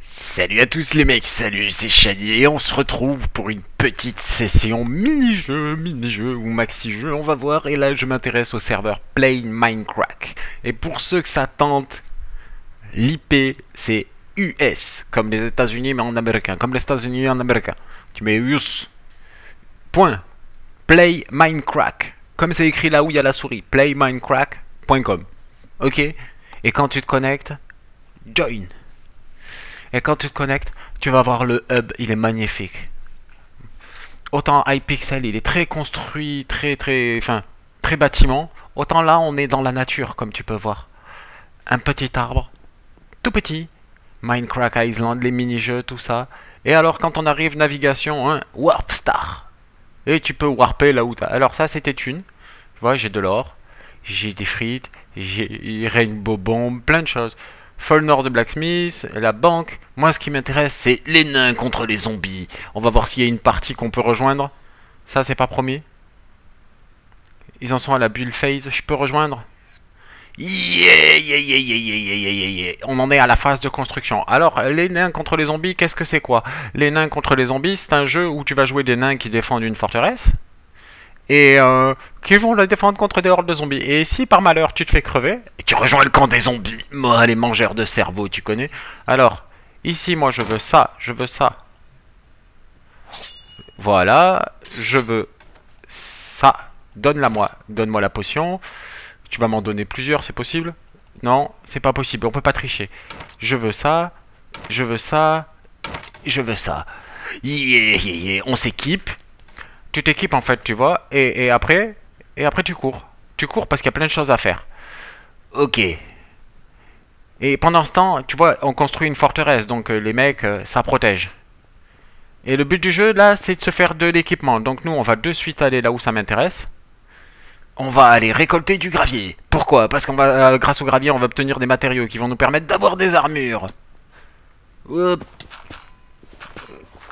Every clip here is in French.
Salut à tous les mecs, salut c'est Shady et on se retrouve pour une petite session mini-jeu, mini-jeu ou maxi-jeu, on va voir. Et là je m'intéresse au serveur Play Minecraft. Et pour ceux que ça tente, l'IP c'est US, comme les États-Unis mais en américain, comme les États-Unis en américain. Tu mets US. Point. Play Minecraft. Comme c'est écrit là où il y a la souris, playminecraft.com. Ok? Et quand tu te connectes, join. Et quand tu te connectes, tu vas voir le hub, il est magnifique. Autant iPixel, il est très construit, très très, enfin, très bâtiment. Autant là, on est dans la nature, comme tu peux voir. Un petit arbre, tout petit. Minecraft Island, les mini-jeux, tout ça. Et alors, quand on arrive navigation, hein, Warp Star. Et tu peux warper là où t'as. Alors ça, c'était une. Tu vois, j'ai de l'or, j'ai des frites, j'ai Rainbow Bomb, plein de choses. Nord de Blacksmith, la banque. Moi, ce qui m'intéresse, c'est les nains contre les zombies. On va voir s'il y a une partie qu'on peut rejoindre. Ça, c'est pas promis. Ils en sont à la bulle phase. Je peux rejoindre? Yeah, yeah, yeah, On en est à la phase de construction. Alors, les nains contre les zombies, qu'est-ce que c'est quoi? Les nains contre les zombies, c'est un jeu où tu vas jouer des nains qui défendent une forteresse et euh, qui vont la défendre contre des hordes de zombies. Et si par malheur tu te fais crever, et tu rejoins le camp des zombies, moi les mangeurs de cerveau, tu connais. Alors, ici moi je veux ça, je veux ça. Voilà, je veux ça. Donne-la moi, donne-moi la potion. Tu vas m'en donner plusieurs, c'est possible? Non, c'est pas possible, on peut pas tricher. Je veux ça, je veux ça, je veux ça. Yeah, yeah, yeah. On s'équipe tu t'équipes en fait, tu vois, et, après, et après tu cours. Tu cours parce qu'il y a plein de choses à faire. Ok. Et pendant ce temps, tu vois, on construit une forteresse, donc euh, les mecs, euh, ça protège. Et le but du jeu, là, c'est de se faire de l'équipement. Donc nous, on va de suite aller là où ça m'intéresse. On va aller récolter du gravier. Pourquoi? Parce qu'on va, euh, grâce au gravier, on va obtenir des matériaux qui vont nous permettre d'avoir des armures.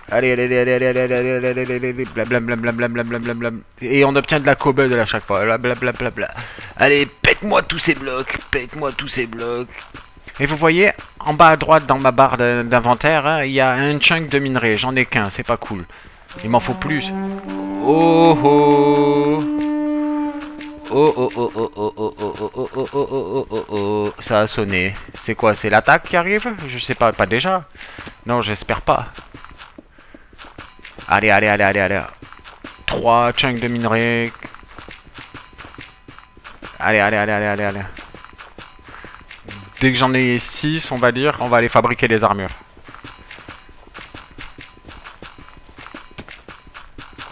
Allez, allez, allez, allez, allez, allez, allez, allez, allez, allez, blablabla, Et on obtient de la cobble à chaque fois, blablabla. Allez, pète-moi tous ces blocs, pète-moi tous ces blocs. Et vous voyez, en bas à droite dans ma barre d'inventaire, il y a un chunk de minerai. J'en ai qu'un, c'est pas cool. Il m'en faut plus. Oh oh Oh oh oh oh oh oh oh oh oh oh oh oh oh Ça a sonné. C'est quoi C'est l'attaque qui arrive Je sais pas, pas déjà. Non, j'espère pas. Allez, allez, allez, allez, allez. 3 chunks de minerai. Allez, allez, allez, allez, allez. Dès que j'en ai 6, on va dire, on va aller fabriquer les armures.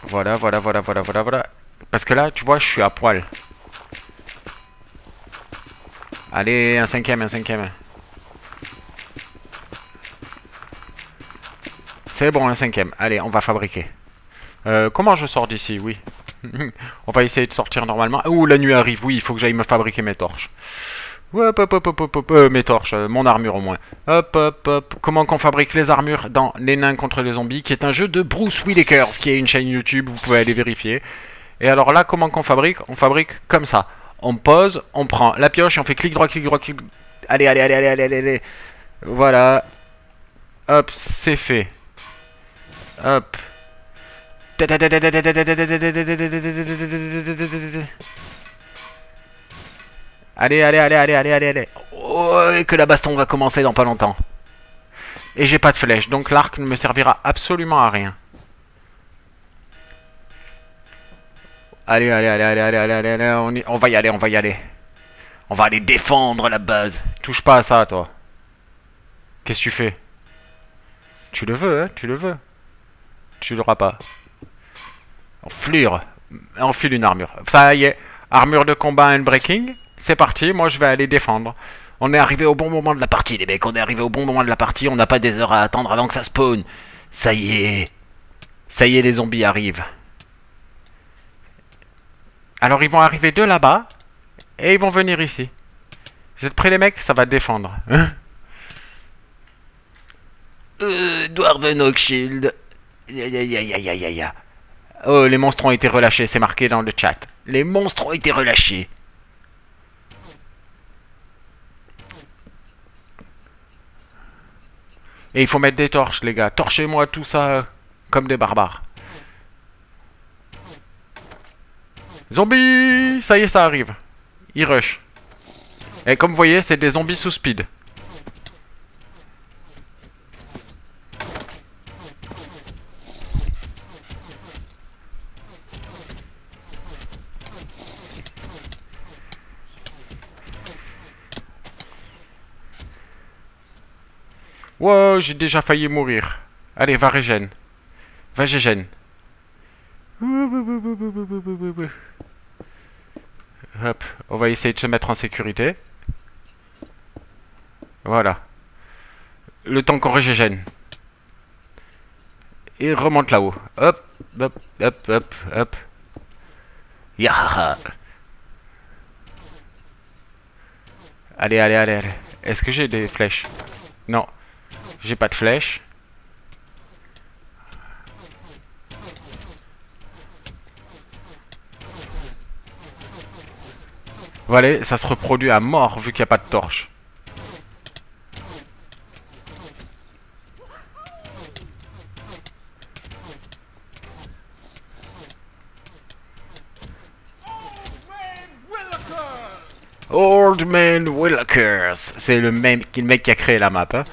Voilà, voilà, voilà, voilà, voilà, voilà. Parce que là, tu vois, je suis à poil. Allez, un cinquième, un cinquième. C'est bon, un cinquième. Allez, on va fabriquer. Euh, comment je sors d'ici? Oui. on va essayer de sortir normalement. Ouh, la nuit arrive. Oui, il faut que j'aille me fabriquer mes torches. Hop, hop, hop, hop, hop, euh, mes torches, euh, mon armure au moins. Hop, hop, hop. Comment qu'on fabrique les armures dans Les Nains contre les Zombies, qui est un jeu de Bruce Willikers, qui est une chaîne YouTube, vous pouvez aller vérifier. Et alors là, comment qu'on fabrique? On fabrique comme ça. On pose, on prend la pioche et on fait clic droit, clic droit, clic... Allez, allez, allez, allez, allez, allez. Voilà. Hop, c'est fait. Hop. Allez, allez, allez, allez, allez, allez, allez. Oh, que la baston va commencer dans pas longtemps. Et j'ai pas de flèche, donc l'arc ne me servira absolument à rien. Allez, allez, allez, allez, allez, allez, allez, on, on va y aller, on va y aller. On va aller défendre la base. Touche pas à ça, toi. Qu'est-ce que tu fais Tu le veux, hein Tu le veux tu l'auras pas. Enflure. Enfile une armure. Ça y est. Armure de combat and breaking. C'est parti. Moi, je vais aller défendre. On est arrivé au bon moment de la partie, les mecs. On est arrivé au bon moment de la partie. On n'a pas des heures à attendre avant que ça spawn. Ça y est. Ça y est, les zombies arrivent. Alors, ils vont arriver de là-bas. Et ils vont venir ici. Vous êtes prêts, les mecs? Ça va défendre. Hein? Euh, Shield. Oh, les monstres ont été relâchés, c'est marqué dans le chat. Les monstres ont été relâchés. Et il faut mettre des torches, les gars. Torchez-moi tout ça comme des barbares. Zombies Ça y est, ça arrive. Ils rush. Et comme vous voyez, c'est des zombies sous speed. Wow, j'ai déjà failli mourir. Allez, va régène. Va régène. Hop, on va essayer de se mettre en sécurité. Voilà. Le temps qu'on régène. Et remonte là-haut. Hop, hop, hop, hop, hop. Allez, allez, allez, allez. Est-ce que j'ai des flèches? Non. J'ai pas de flèches. Voilà, ça se reproduit à mort vu qu'il n'y a pas de torche. Old Man Willikers C'est le mec qui a créé la map. Hein.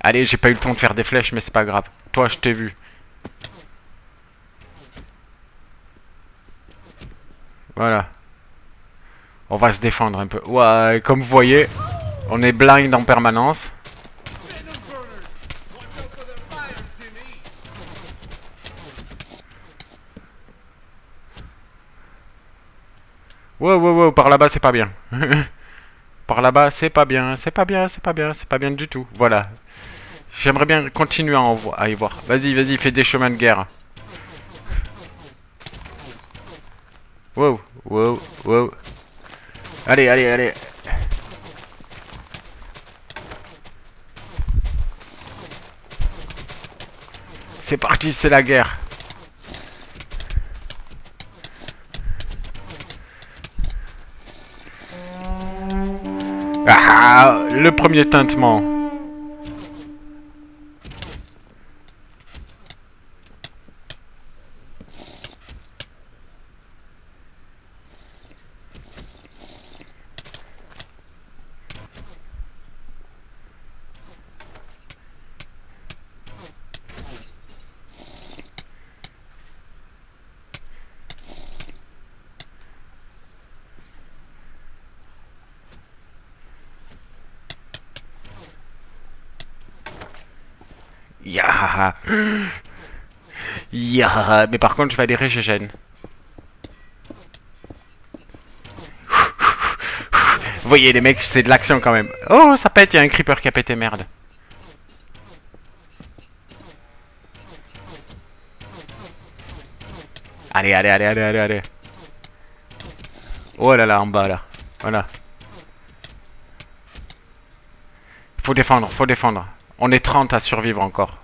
Allez, j'ai pas eu le temps de faire des flèches, mais c'est pas grave. Toi, je t'ai vu. Voilà. On va se défendre un peu. Ouais, comme vous voyez, on est blind en permanence. Wow, wow, wow, par là-bas, c'est pas bien. par là-bas, c'est pas bien, c'est pas bien, c'est pas bien, c'est pas bien du tout. Voilà. J'aimerais bien continuer à, à y voir. Vas-y, vas-y, fais des chemins de guerre. Wow, wow, wow. Allez, allez, allez. C'est parti, c'est la guerre. Ah, le premier tintement. Mais par contre, je vais aller régénérer. Vous voyez les mecs, c'est de l'action quand même. Oh, ça pète, il y a un creeper qui a pété, merde. Allez, allez, allez, allez, allez, allez. Oh là là, en bas là. Voilà. Faut défendre, faut défendre. On est 30 à survivre encore.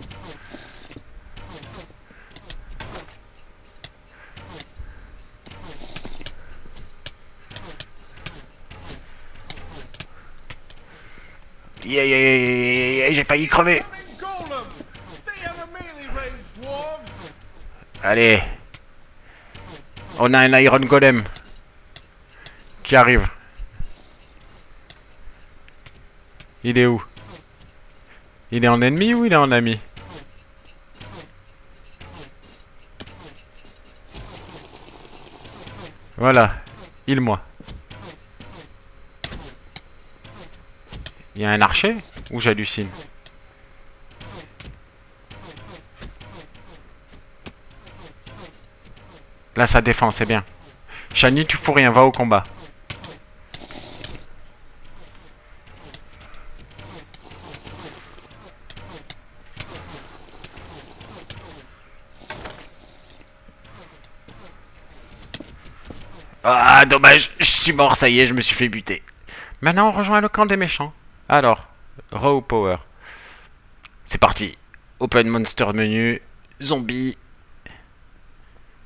Yeah, yeah, yeah, j'ai failli crever. Allez. On a un Iron Golem qui arrive. Il est où? Il est en ennemi ou il est en ami? Voilà, il moi. Il y a un archer Ou j'hallucine Là ça défend, c'est bien. Shani, tu fous rien, va au combat. Ah, dommage, je suis mort, ça y est, je me suis fait buter. Maintenant, on rejoint le camp des méchants. Alors, Raw Power. C'est parti. Open Monster Menu. Zombie.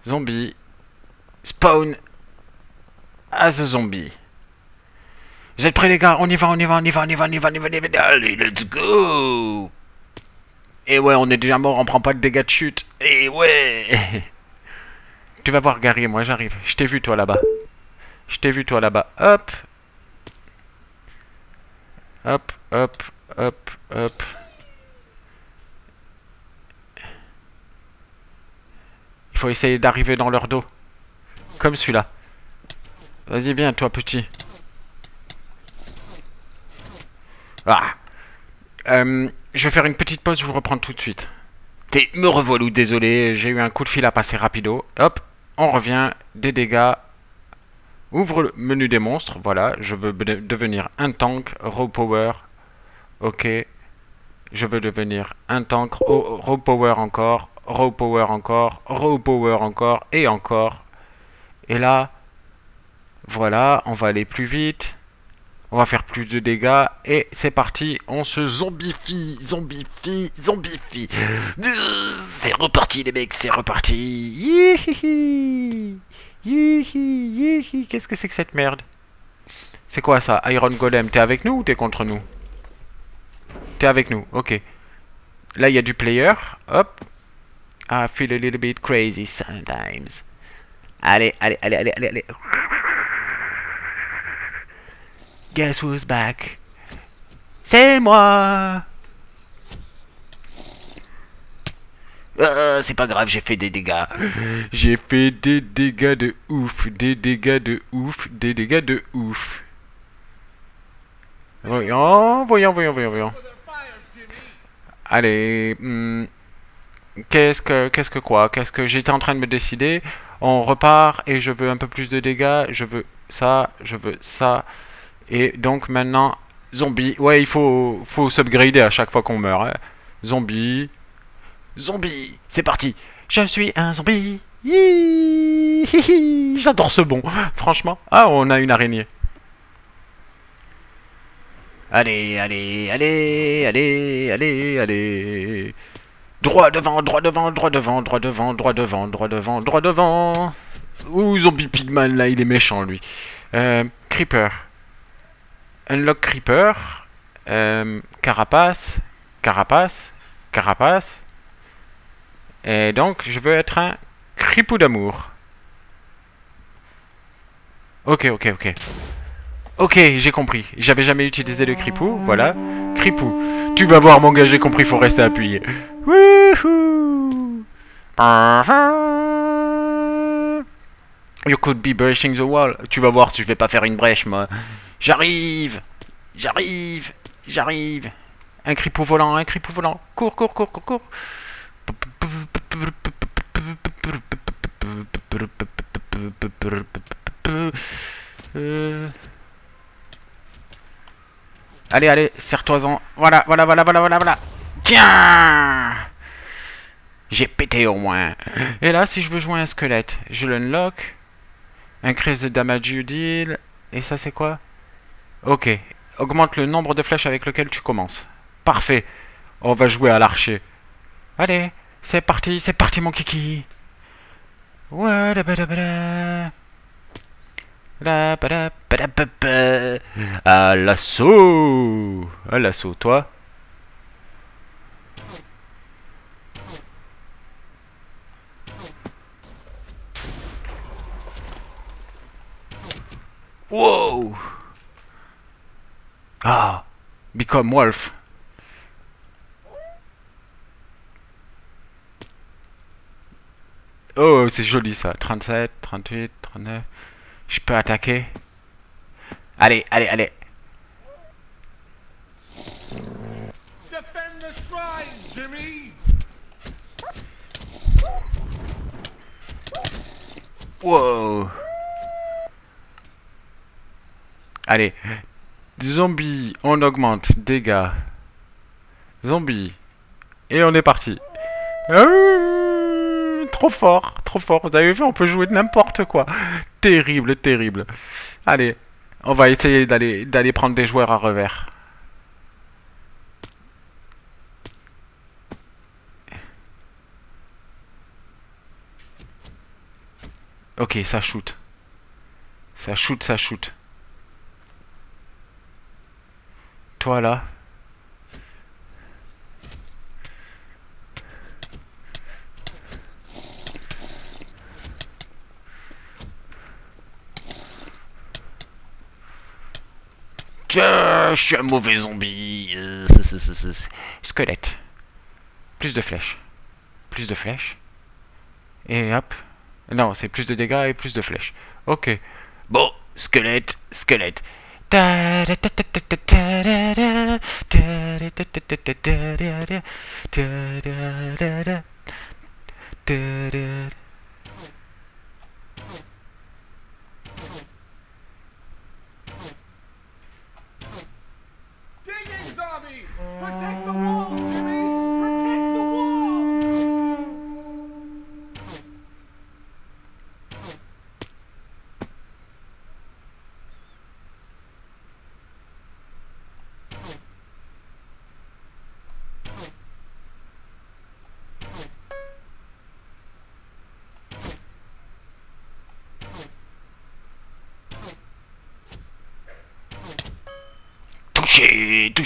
Zombie. Spawn as a zombie. Vous êtes prêts les gars? On y va, on y va, on y va, on y va, on y va, on y va, on y va. Allez, let's go Et ouais, on est déjà mort, on prend pas de dégâts de chute. Et ouais Tu vas voir Gary, moi j'arrive. Je t'ai vu toi là-bas. Je t'ai vu toi là-bas. Hop Hop, hop, hop, hop. Il faut essayer d'arriver dans leur dos. Comme celui-là. Vas-y, viens, toi, petit. Ah. Euh, je vais faire une petite pause, je vous reprends tout de suite. T'es, me revoilou, désolé, j'ai eu un coup de fil à passer rapido. Hop, on revient, des dégâts. Ouvre le menu des monstres, voilà, je veux devenir un tank, raw power. Ok. Je veux devenir un tank, raw power encore, raw power encore, raw power encore, et encore. Et là, voilà, on va aller plus vite. On va faire plus de dégâts. Et c'est parti, on se zombifie, zombifie, zombifie. C'est reparti les mecs, c'est reparti. Qu'est-ce que c'est que cette merde? C'est quoi ça? Iron Golem, t'es avec nous ou t'es contre nous? T'es avec nous, ok. Là, il y a du player. Hop. I feel a little bit crazy sometimes. Allez, allez, allez, allez, allez, allez. Guess who's back? C'est moi euh, C'est pas grave, j'ai fait des dégâts. J'ai fait des dégâts de ouf, des dégâts de ouf, des dégâts de ouf. Voyons, voyons, voyons, voyons, voyons. Allez, hmm, qu'est-ce que, qu'est-ce que quoi? Qu'est-ce que j'étais en train de me décider? On repart et je veux un peu plus de dégâts. Je veux ça, je veux ça. Et donc maintenant, zombie. Ouais, il faut, faut s'upgrader à chaque fois qu'on meurt. Hein. Zombie. Zombie. C'est parti. Je suis un zombie. J'adore ce bon. Franchement. Ah, on a une araignée. Allez, allez, allez, allez, allez, allez. Droit devant, droit devant, droit devant, droit devant, droit devant, droit devant, droit devant. Ouh, zombie pigman, là, il est méchant, lui. Euh, creeper. Unlock Creeper, euh, Carapace, Carapace, Carapace. Et donc, je veux être un Cripou d'amour. Ok, ok, ok. Ok, j'ai compris. J'avais jamais utilisé le Cripou, voilà. Cripou. Tu vas voir, mon gars, j'ai compris, faut rester appuyé. You could be breaching the wall. Tu vas voir si je vais pas faire une brèche, moi. J'arrive J'arrive J'arrive Un cripou volant, un cripou volant Cours, cours, cours, cours, cours Allez, allez, serre-toi-en. Voilà, voilà, voilà, voilà, voilà, voilà. Tiens J'ai pété au moins. Et là, si je veux jouer un squelette, je l'unlock. Increase the damage you deal. Et ça, c'est quoi? Ok. Augmente le nombre de flèches avec lequel tu commences. Parfait. On va jouer à l'archer. Allez, c'est parti, c'est parti mon kiki. À l'assaut. À l'assaut, toi. Wow. Ah Become Wolf Oh, c'est joli ça. 37, 38, 39. Je peux attaquer? Allez, allez, allez. Defend the shrine, Jimmy. Wow. Allez. Zombie, on augmente. Dégâts. Zombie. Et on est parti. Euh, trop fort, trop fort. Vous avez vu, on peut jouer de n'importe quoi. Terrible, terrible. Allez, on va essayer d'aller d'aller prendre des joueurs à revers. Ok, ça shoot. Ça shoot, ça shoot. Toi là. Je suis un mauvais zombie. Euh, Squelette. Plus de flèches. Plus de flèches. Et hop. Non, c'est plus de dégâts et plus de flèches. Ok. Bon, squelette, squelette. Protect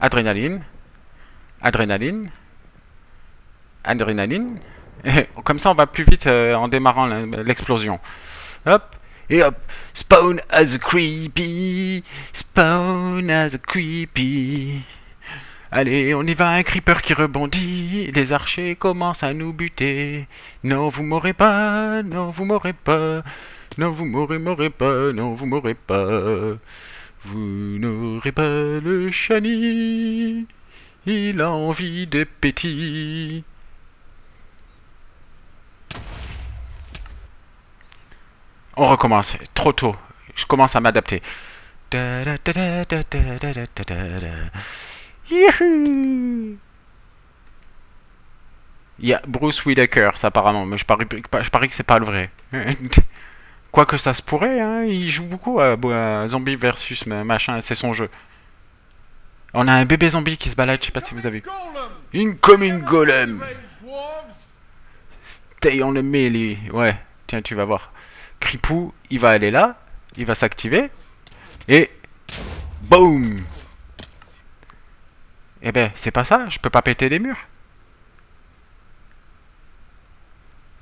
Adrénaline. Adrénaline. Adrénaline. Comme ça, on va plus vite euh, en démarrant l'explosion. Hop. Et hop. Spawn as a creepy. Spawn as a creepy. Allez, on y va, un creeper qui rebondit. Les archers commencent à nous buter. Non, vous m'aurez pas. Non, vous m'aurez pas. Non, vous m'aurez, m'aurez pas. Non, vous m'aurez pas. Vous n'aurez pas le chani, il a envie de pétis. On recommence, trop tôt, je commence à m'adapter. Il y a Bruce Whitaker, ça apparemment, mais je parie, je parie que c'est pas le vrai. Quoique ça se pourrait, hein, il joue beaucoup à, Zombie versus machin, c'est son jeu. On a un bébé zombie qui se balade, je sais pas si vous avez vu. Incoming Golem! Stay on the melee. Ouais, tiens, tu vas voir. Cripou, il va aller là, il va s'activer, et boum Eh ben, c'est pas ça, je peux pas péter des murs.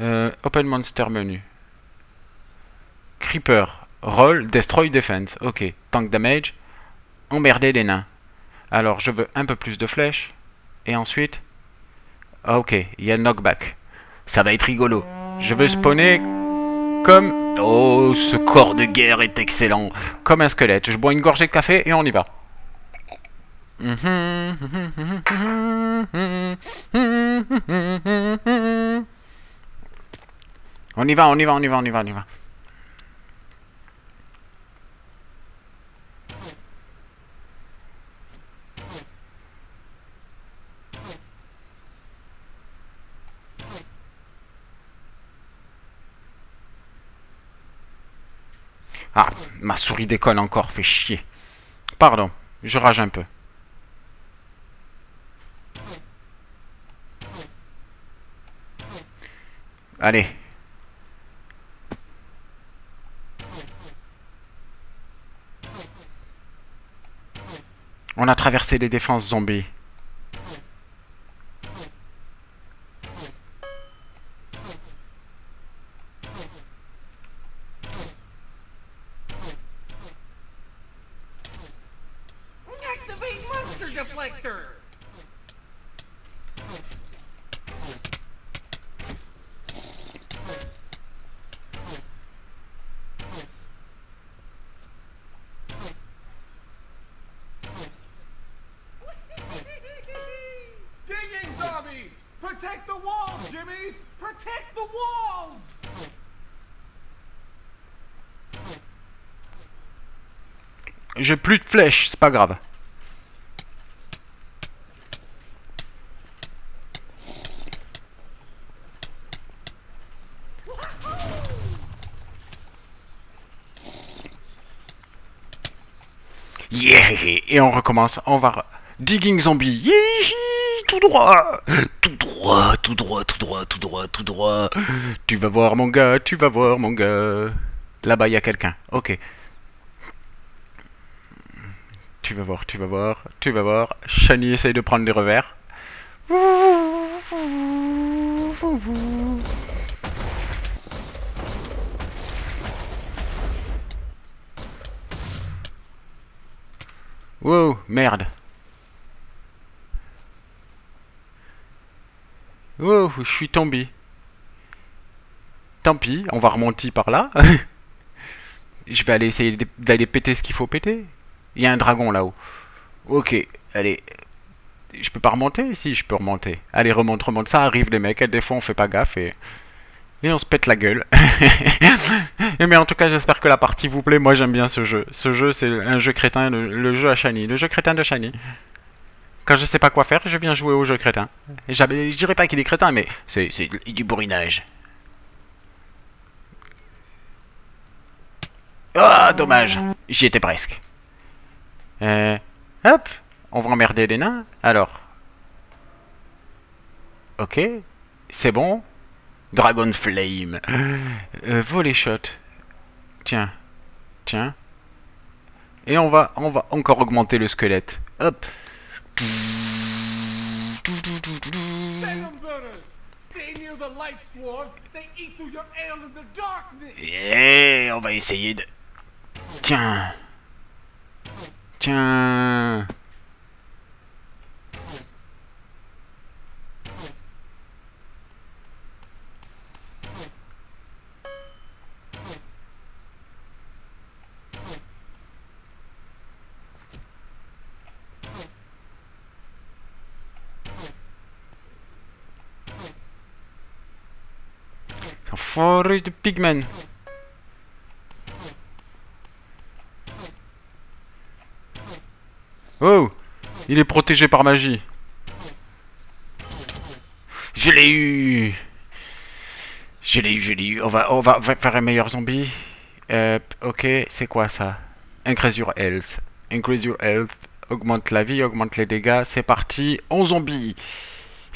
Euh, open Monster Menu. Creeper, Roll, Destroy Defense. Ok, Tank Damage, emmerder les nains. Alors, je veux un peu plus de flèches, et ensuite... Ok, il y a Knockback. Ça va être rigolo. Je veux spawner comme... Oh, ce corps de guerre est excellent. Comme un squelette. Je bois une gorgée de café et on y va. On y va, on y va, on y va, on y va, on y va. Ah, ma souris déconne encore, fait chier. Pardon, je rage un peu. Allez. On a traversé les défenses zombies. J'ai plus de flèches, c'est pas grave. Yeah Et on recommence, on va... Digging zombie Yihi Tout droit Tout droit, tout droit, tout droit, tout droit, tout droit Tu vas voir mon gars, tu vas voir mon gars Là-bas, il y a quelqu'un. Ok. Tu vas voir, tu vas voir, tu vas voir. Shani essaye de prendre des revers. Wow, merde. Wow, je suis tombé. Tant pis, on va remonter par là. je vais aller essayer d'aller péter ce qu'il faut péter. Il y a un dragon là-haut. Ok, allez. Je peux pas remonter? Si, je peux remonter. Allez, remonte, remonte. Ça arrive, les mecs. Des fois, on fait pas gaffe et... Et on se pète la gueule. mais en tout cas, j'espère que la partie vous plaît. Moi, j'aime bien ce jeu. Ce jeu, c'est un jeu crétin, le, jeu à Shani. Le jeu crétin de Shani. Quand je sais pas quoi faire, je viens jouer au jeu crétin. Je dirais pas qu'il est crétin, mais c'est du bourrinage. Ah, oh, dommage. J'y étais presque. Euh, hop, on va emmerder les nains. Alors. Ok, c'est bon. Dragon Flame. Euh, shot. Tiens, tiens. Et on va, on va encore augmenter le squelette. Hop. Et on va essayer de... Tiens. Tiens. Enfoiré de pigmen. Oh Il est protégé par magie. Je l'ai eu Je l'ai eu, je l'ai eu. On va, faire un meilleur zombie. Euh, ok, c'est quoi ça? Increase your health. Increase your health. Augmente la vie, augmente les dégâts. C'est parti, on zombie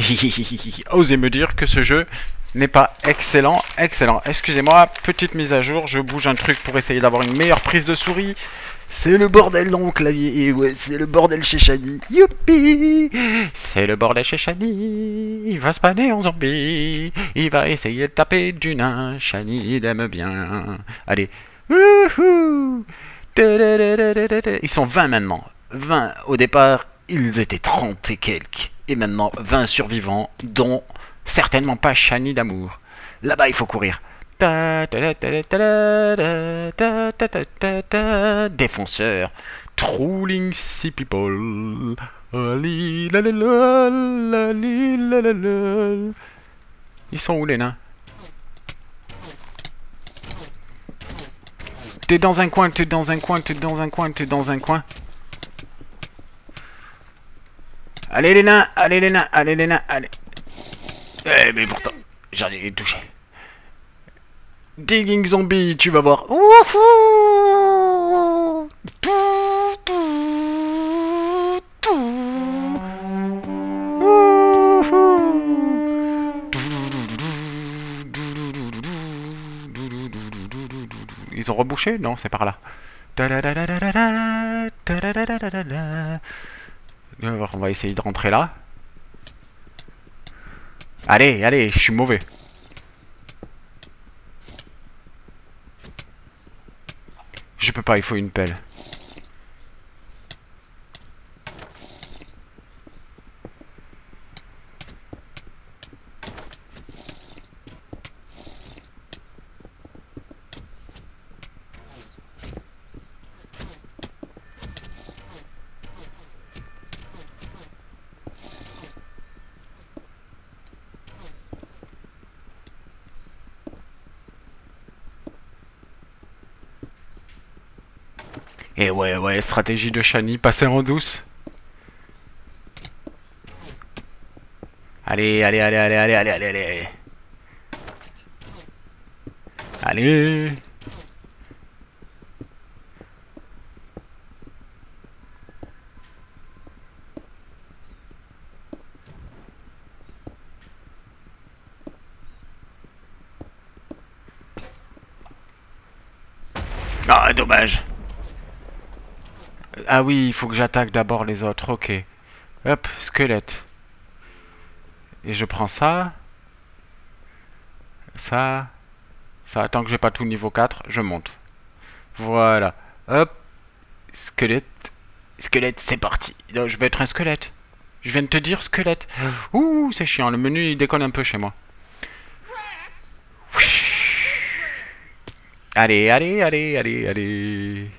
Osez me dire que ce jeu n'est pas excellent. Excellent. Excusez-moi, petite mise à jour. Je bouge un truc pour essayer d'avoir une meilleure prise de souris. C'est le bordel dans mon clavier. Et ouais, c'est le bordel chez Shani. Youpi C'est le bordel chez Shani. Il va se paner en zombie. Il va essayer de taper du nain. Shani, il aime bien. Allez. Ils sont 20 maintenant. 20 au départ. Ils étaient 30 et quelques. Et maintenant 20 survivants, dont certainement pas Shani d'amour. Là-bas, il faut courir. Défonceur. Trolling Sea People. Ils sont où les nains? T'es dans un coin, t'es dans un coin, t'es dans un coin, t'es dans un coin. Allez les nains, allez les nains, allez les nains, allez. Eh mais pourtant, j'en ai touché. Digging zombie, tu vas voir. Ils ont rebouché Non, c'est par là. On va essayer de rentrer là. Allez, allez, je suis mauvais. Je peux pas, il faut une pelle. Ouais, ouais, stratégie de Shani, passer en douce. Allez, allez, allez, allez, allez, allez, allez, allez. Allez. dommage. Ah oui, il faut que j'attaque d'abord les autres, ok. Hop, squelette. Et je prends ça. Ça. Ça, tant que j'ai pas tout niveau 4, je monte. Voilà. Hop. Squelette. Squelette, c'est parti. Donc, je vais être un squelette. Je viens de te dire squelette. Ouh, c'est chiant. Le menu, il déconne un peu chez moi. Allez, allez, allez, allez, allez.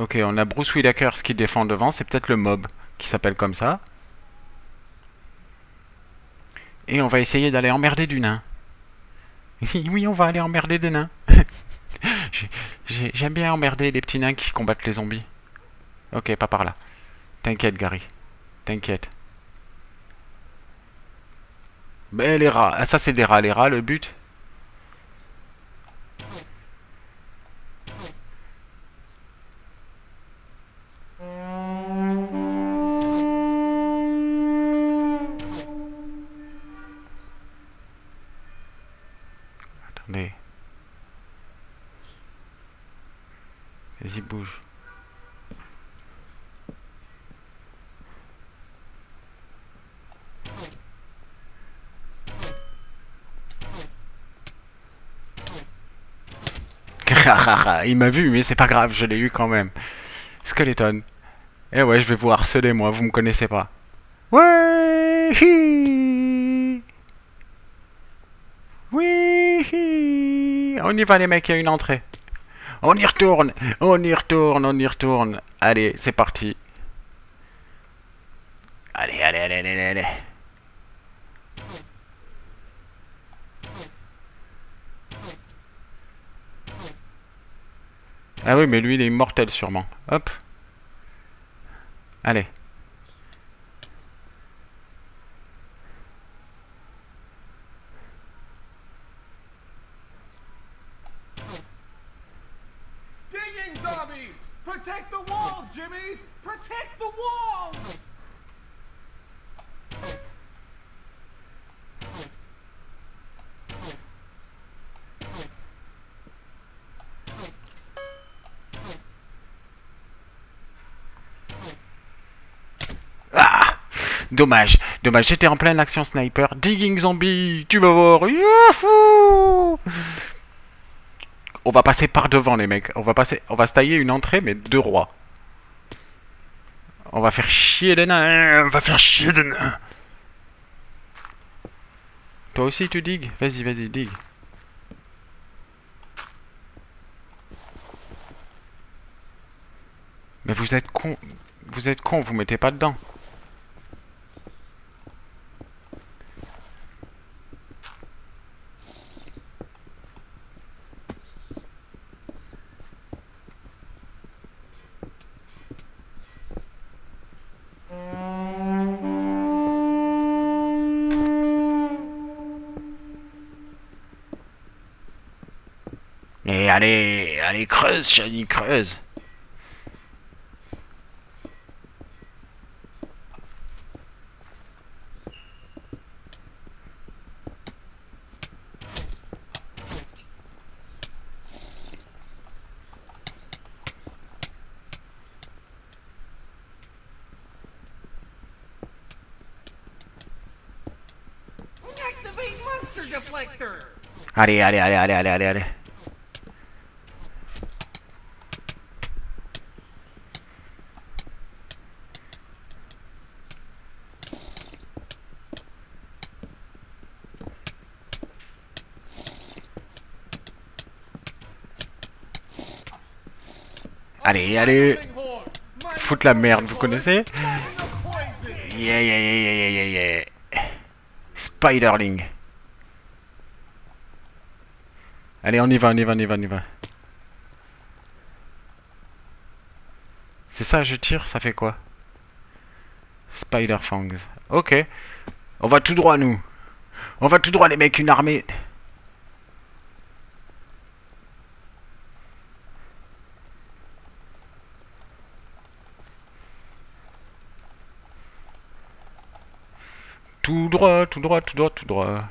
Ok, on a Bruce Whitaker qui défend devant, c'est peut-être le mob qui s'appelle comme ça. Et on va essayer d'aller emmerder du nain. oui, on va aller emmerder des nains. J'ai- j'ai- J'aime bien emmerder les petits nains qui combattent les zombies. Ok, pas par là. T'inquiète, Gary. T'inquiète. Mais les rats. Ah, ça, c'est des rats. Les rats, le but. Vas-y, bouge. Il m'a vu, mais c'est pas grave, je l'ai eu quand même. Skeleton. Eh ouais, je vais vous harceler, moi, vous me connaissez pas. Ouais hi. Oui. On y va, les mecs, il y a une entrée. On y retourne, on y retourne, on y retourne. Allez, c'est parti. Allez, allez, allez, allez, allez. Ah oui, mais lui, il est immortel sûrement. Hop. Allez. Digging zombies! Protect the walls, Jimmies! Protect the walls! Ah Dommage, dommage, j'étais en pleine action sniper. Digging zombie, tu vas voir. Youhou on va passer par devant les mecs. On va passer, on va se tailler une entrée mais deux rois. On va faire chier les nains. On va faire chier les nains. Toi aussi tu digues Vas-y, vas-y, digue. Mais vous êtes con. Vous êtes con, vous mettez pas dedans. Et allez, allez, creuse, Shani, creuse. Activate monster deflector! Allez, allez, allez, allez, allez, allez, allez. Allez, Foutre la merde, vous connaissez? Yeah, yeah, yeah, yeah, yeah, yeah. Spiderling. Allez, on y va, on y va, on y va, on y va. C'est ça, je tire, ça fait quoi? Spider Fangs. Ok. On va tout droit, nous. On va tout droit, les mecs, une armée. Tout droit, tout droit, tout droit, tout droit.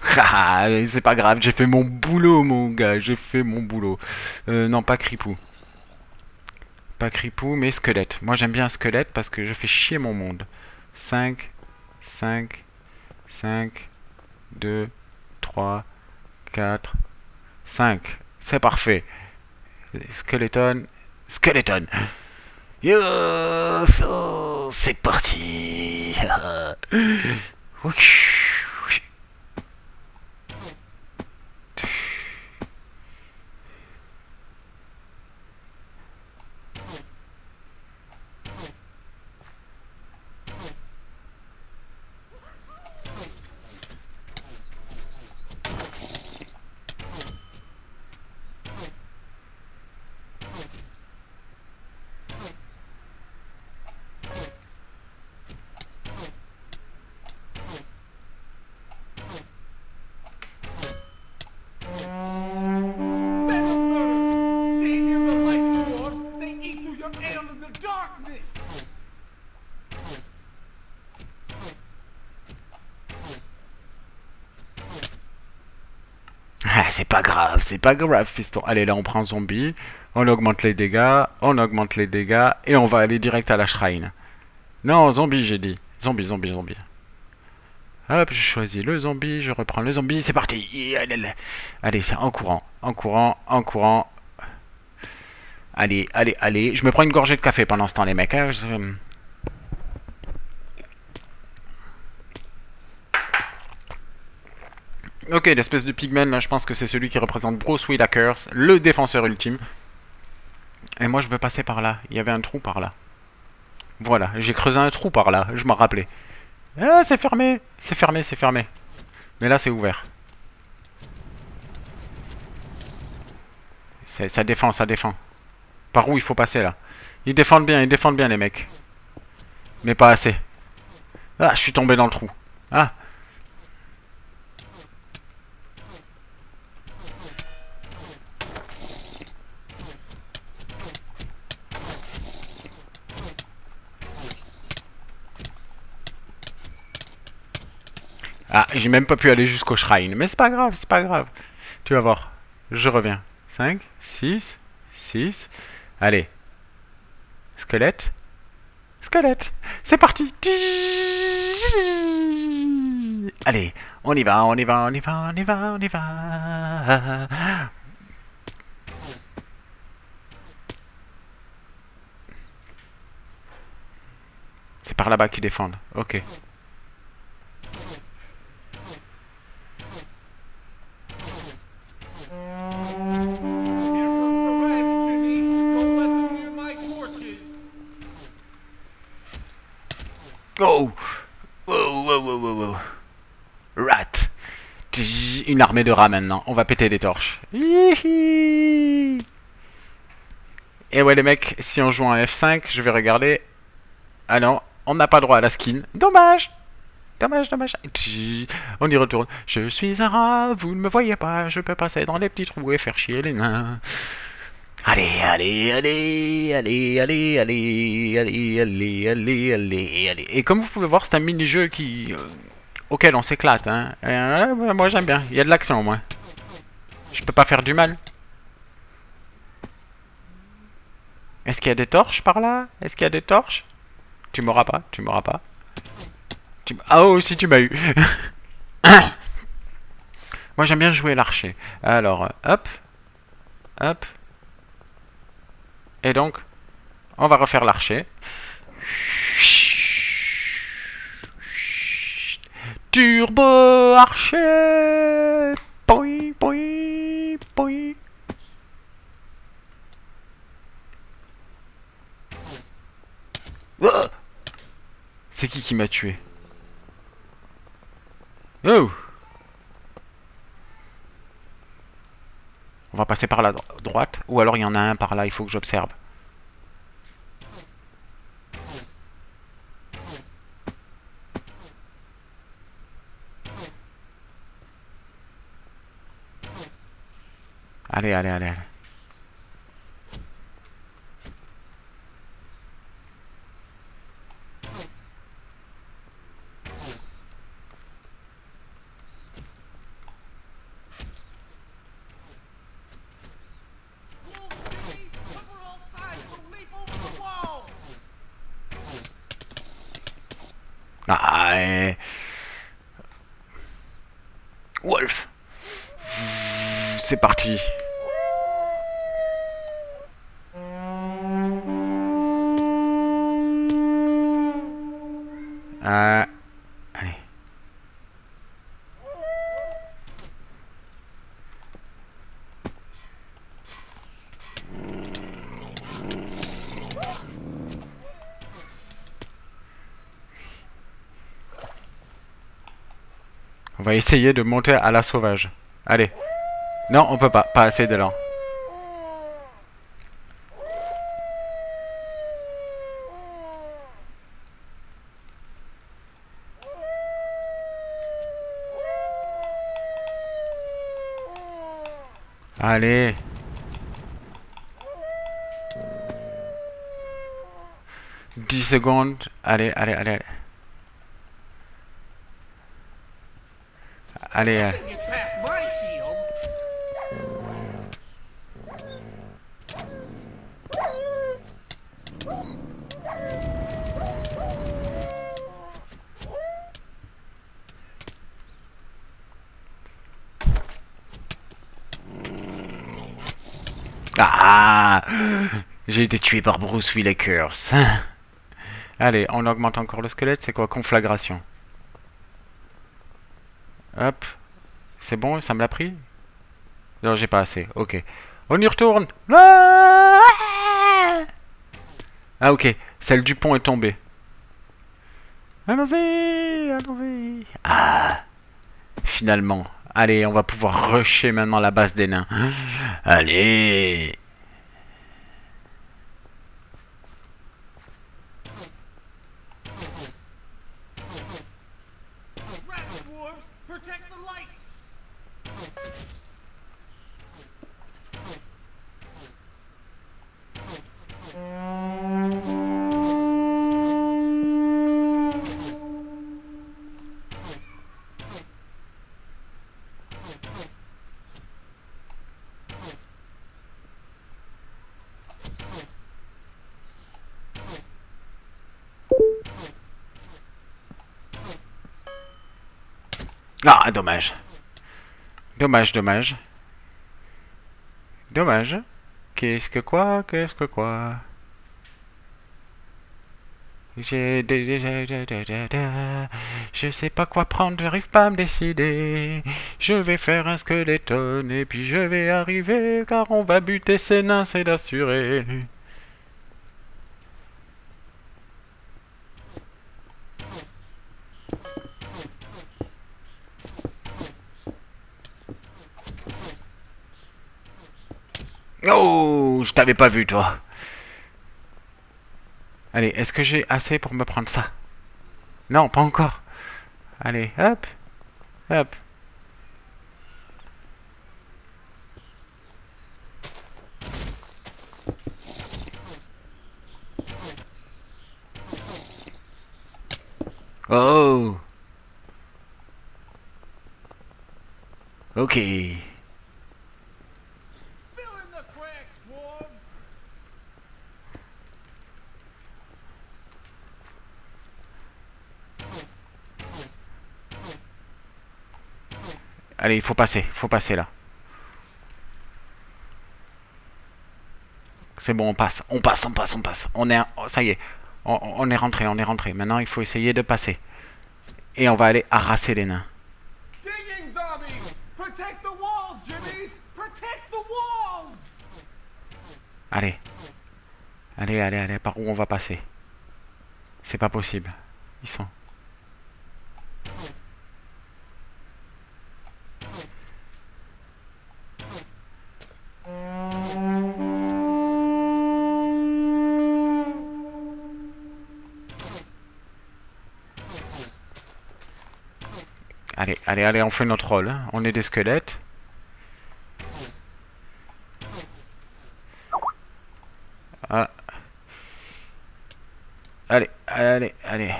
Ah, c'est pas grave, j'ai fait mon boulot, mon gars, j'ai fait mon boulot. Euh, non, pas Cripou. Pas Cripou, mais squelette. Moi, j'aime bien squelette parce que je fais chier mon monde. 5, 5, 5, 2, 3, 4, 5. C'est parfait. Skeleton, skeleton. Yo, c'est parti. Ok. Venom Stay near the light, dwarves. They eat through your ale in the darkness. Ah, c'est pas grave, c'est pas grave, fiston. Allez, là, on prend zombie, on augmente les dégâts, on augmente les dégâts, et on va aller direct à la shrine. Non, zombie, j'ai dit. Zombie, zombie, zombie. Hop, je choisis le zombie, je reprends le zombie, c'est parti Allez, c'est en courant, en courant, en courant. Allez, allez, allez. Je me prends une gorgée de café pendant ce temps, les mecs. hein, Ok, l'espèce de pigman, là, je pense que c'est celui qui représente Bruce Whitakers, le défenseur ultime. Et moi, je veux passer par là. Il y avait un trou par là. Voilà, j'ai creusé un trou par là, je m'en rappelais. Ah, c'est fermé C'est fermé, c'est fermé. Mais là, c'est ouvert. Ça défend, ça défend. Par où il faut passer, là? Ils défendent bien, ils défendent bien, les mecs. Mais pas assez. Ah, je suis tombé dans le trou. Ah Ah, j'ai même pas pu aller jusqu'au shrine. Mais c'est pas grave, c'est pas grave. Tu vas voir. Je reviens. 5, 6, 6. Allez. Squelette. Squelette. C'est parti. Allez, on y va, on y va, on y va, on y va, on y va. C'est par là-bas qu'ils défendent. Ok. Here comes the red, Jimmy. Don't let them near my torches. Oh Wow, wow, wow, wow, wow. Rat Une armée de rats maintenant. On va péter des torches. Et ouais les mecs, si on joue en F5, je vais regarder. Ah non, on n'a pas droit à la skin. Dommage Dommage, dommage. On y retourne. Je suis un rat, vous ne me voyez pas. Je peux passer dans les petits trous et faire chier les nains. Allez, allez, allez, allez, allez, allez, allez, allez, allez, allez, allez. Et comme vous pouvez voir, c'est un mini-jeu qui, euh, auquel on s'éclate. Hein. Euh, moi j'aime bien, il y a de l'action au moins. Je peux pas faire du mal. Est-ce qu'il y a des torches par là? Est-ce qu'il y a des torches? Tu m'auras pas, tu m'auras pas. Ah oh, si tu m'as eu. moi j'aime bien jouer l'archer. Alors, hop, hop. Et donc, on va refaire l'archer. Turbo archer Poi, poi, poi. Oh C'est qui qui m'a tué? Oh On va passer par la droite, ou alors il y en a un par là, il faut que j'observe. Allez, allez, allez, allez. Essayer de monter à la sauvage. Allez. Non, on peut pas. Pas assez d'élan. Allez. Dix secondes. Allez, allez. Allez. Euh. My shield! Ah J'ai été tué par Bruce Willikers. Allez, on augmente encore le squelette. C'est quoi Conflagration? Hop. C'est bon, ça me l'a pris? Non, j'ai pas assez. Ok. On y retourne. Ah ok. Celle du pont est tombée. Allons-y Allons-y Ah Finalement. Allez, on va pouvoir rusher maintenant la base des nains. Allez Dommage, dommage. Dommage. Qu'est-ce que quoi Qu'est-ce que quoi? Je sais pas quoi prendre, j'arrive pas à me décider. Je vais faire un skeleton et puis je vais arriver car on va buter ces nains, c'est d'assurer. Oh, je t'avais pas vu, toi. Allez, est-ce que j'ai assez pour me prendre ça? Non, pas encore. Allez, hop, hop. Oh. Ok. Allez, il faut passer, faut passer là. C'est bon, on passe, on passe, on passe, on passe. On est, oh, ça y est, on, on est rentré, on est rentré. Maintenant, il faut essayer de passer. Et on va aller harasser les nains. Digging zombies! Protect the walls, Jimmies! Protect the walls! Allez, allez, allez, allez. Par où on va passer? C'est pas possible. Ils sont. Allez, allez, on fait notre rôle. Hein. On est des squelettes. Ah. Allez, allez, allez.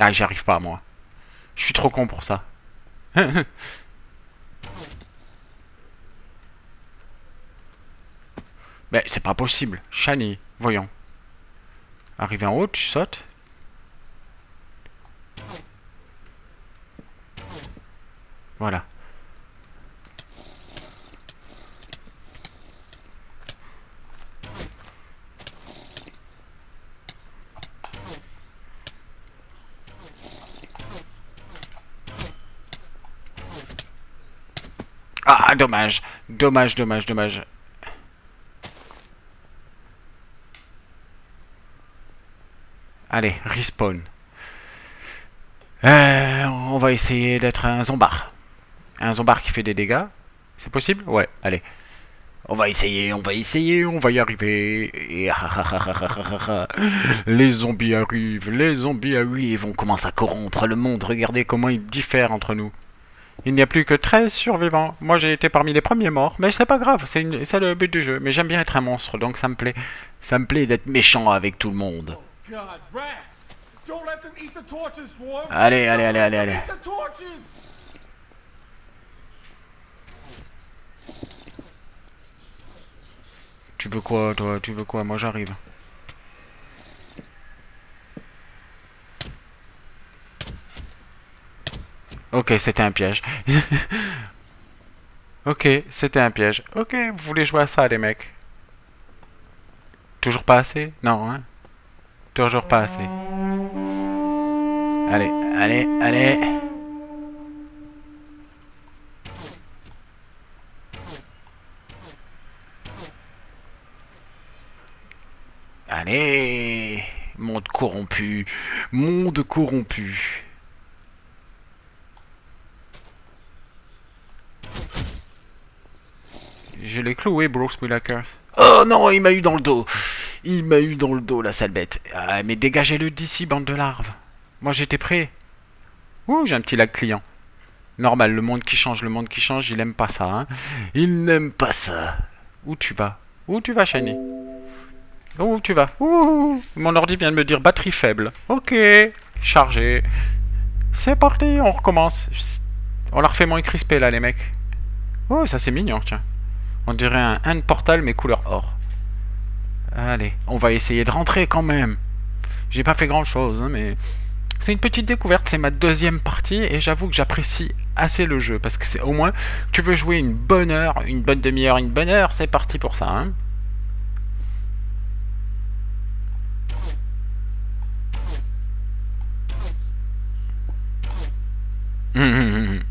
Ah, j'y arrive pas, moi. Je suis trop con pour ça. Mais c'est pas possible. Shani, voyons. Arrivé en haut, tu sautes. Voilà. Ah, dommage. Dommage, dommage, dommage. Allez, respawn. Euh, on va essayer d'être un zombard. Un zombard qui fait des dégâts. C'est possible? Ouais, allez. On va essayer, on va essayer, on va y arriver. Et les zombies arrivent, les zombies arrivent. On commence à corrompre le monde. Regardez comment ils diffèrent entre nous. Il n'y a plus que 13 survivants. Moi, j'ai été parmi les premiers morts. Mais c'est pas grave, c'est le but du jeu. Mais j'aime bien être un monstre, donc ça me plaît. Ça me plaît d'être méchant avec tout le monde. God, rats! Don't let them eat the torches, dwarves! Allez, allez, allez, allez, allez. Eat the torches! Tu veux quoi, toi? Tu veux quoi? Moi, j'arrive. Ok, c'était un piège. ok, c'était un piège. Ok, vous voulez jouer à ça, les mecs? Toujours pas assez? Non, hein? Toujours pas assez. Allez, allez, allez. Allez Monde corrompu Monde corrompu Je l'ai cloué, Brooks Willakers. Oh non, il m'a eu dans le dos Il m'a eu dans le dos, la sale bête. Ah, mais dégagez-le d'ici, bande de larves. Moi, j'étais prêt. Ouh, j'ai un petit lag client. Normal, le monde qui change, le monde qui change, il aime pas ça. Hein. Il n'aime pas ça. Où tu vas? Où tu vas, Shiny Où tu vas? Ouh, Mon ordi vient de me dire batterie faible. Ok, chargé. C'est parti, on recommence. On la refait moins crispé là, les mecs. Oh, ça c'est mignon, tiens. On dirait un hand portal mais couleur or. Allez, on va essayer de rentrer quand même. J'ai pas fait grand chose, hein, mais c'est une petite découverte. C'est ma deuxième partie et j'avoue que j'apprécie assez le jeu parce que c'est au moins tu veux jouer une bonne heure, une bonne demi-heure, une bonne heure, c'est parti pour ça. Hein. Hum, hum, hum,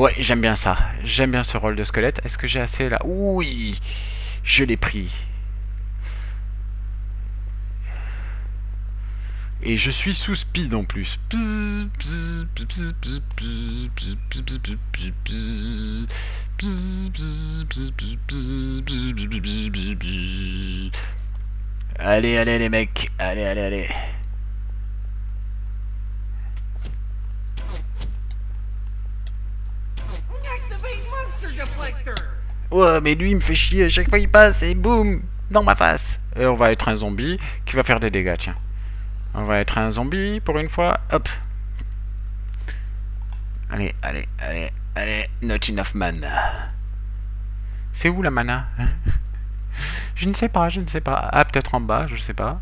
Ouais, j'aime bien ça. J'aime bien ce rôle de squelette. Est-ce que j'ai assez là? Oui Je l'ai pris. Et je suis sous speed en plus. Allez, allez les mecs. Allez, allez, allez. Ouais, mais lui, il me fait chier. À chaque fois, il passe et boum Dans ma face. Et on va être un zombie qui va faire des dégâts, tiens. On va être un zombie pour une fois. Hop. Allez, allez, allez, allez. Not enough mana. C'est où la mana hein? Je ne sais pas, je ne sais pas. Ah, peut-être en bas, je sais pas.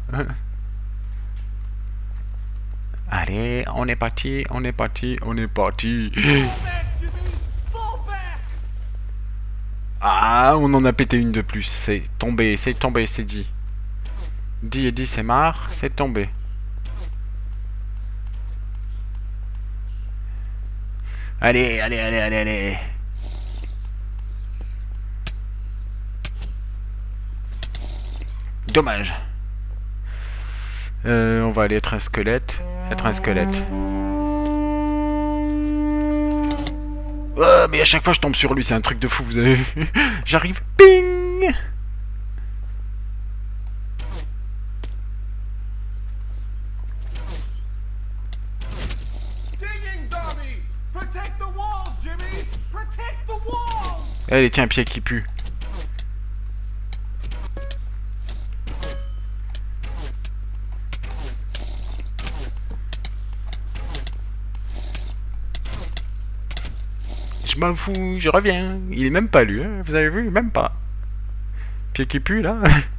Allez, on est parti, on est parti, on est parti. Fall back, Jimmy's! Fall back! Ah, on en a pété une de plus. C'est tombé, c'est tombé, c'est dit. Dit et dit, c'est marre, c'est tombé. Allez, allez, allez, allez, allez. Dommage. Euh, on va aller être un squelette. Être un squelette. Oh, mais à chaque fois je tombe sur lui, c'est un truc de fou, vous avez vu J'arrive, ping! Allez, tiens, un pied qui pue. Je m'en fous, je reviens. Il est même pas lui, hein. vous avez vu, même pas. Pied qui pue là.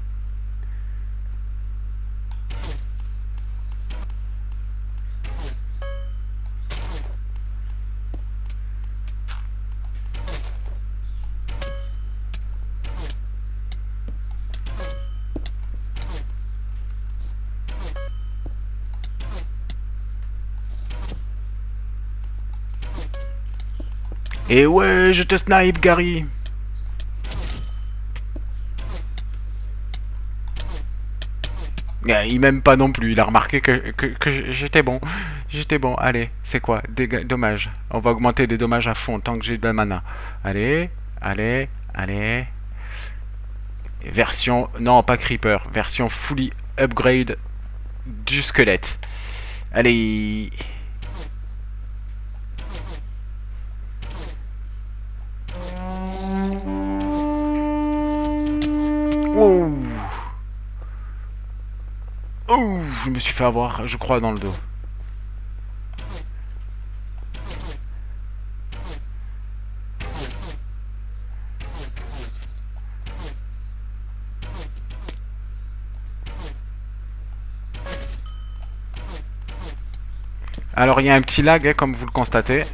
Et ouais, je te snipe, Gary. Ah, Il m'aime pas non plus, il a remarqué que, que, j'étais bon. J'étais bon, allez, c'est quoi? Dommage. On va augmenter les dommages à fond tant que j'ai de la mana. Allez, allez, allez. Version, non pas Creeper, version fully upgrade du squelette. Allez. Oh Oh Je me suis fait avoir, je crois, dans le dos. Alors il y a un petit lag, hein, comme vous le constatez.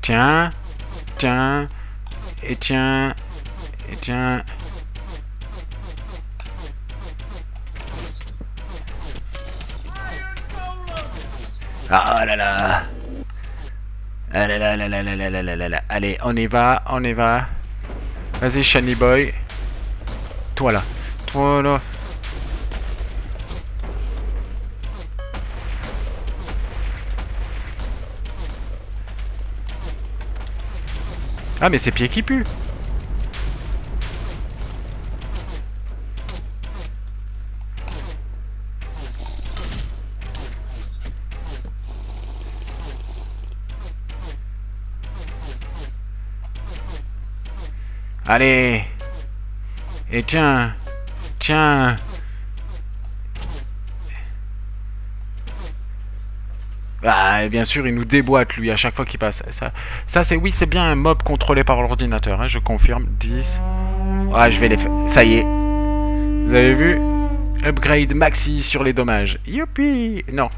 Tiens, tiens, et tiens, et tiens. Ah là là Ah là là là là là là là là là. Allez, on y va, on y va. Vas-y, Shiny Boy. Toi là. Toi là. Ah mais c'est pieds qui puent Allez. Et tiens Tiens Ah, et bien sûr, il nous déboîte, lui, à chaque fois qu'il passe. Ça, ça c'est oui, c'est bien un mob contrôlé par l'ordinateur, hein, je confirme. 10. Ah, je vais les faire. Ça y est. Vous avez vu? Upgrade maxi sur les dommages. Youpi Non.